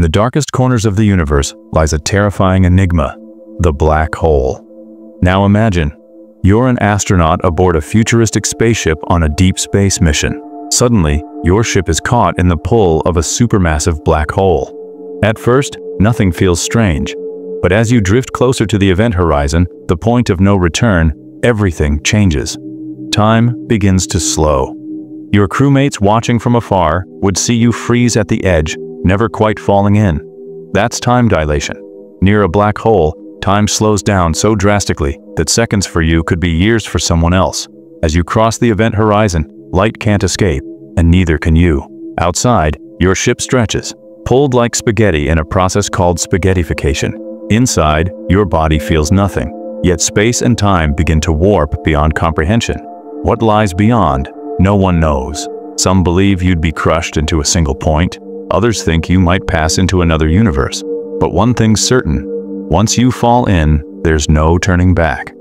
In the darkest corners of the universe lies a terrifying enigma, the black hole. Now imagine, you're an astronaut aboard a futuristic spaceship on a deep space mission. Suddenly, your ship is caught in the pull of a supermassive black hole. At first, nothing feels strange, but as you drift closer to the event horizon, the point of no return, everything changes. Time begins to slow. Your crewmates watching from afar would see you freeze at the edge, never quite falling in. That's time dilation. Near a black hole, time slows down so drastically that seconds for you could be years for someone else. As you cross the event horizon, light can't escape, and neither can you. Outside, your ship stretches, pulled like spaghetti in a process called spaghettification. Inside, your body feels nothing, yet space and time begin to warp beyond comprehension. What lies beyond, no one knows. Some believe you'd be crushed into a single point, others think you might pass into another universe. But one thing's certain, once you fall in, there's no turning back.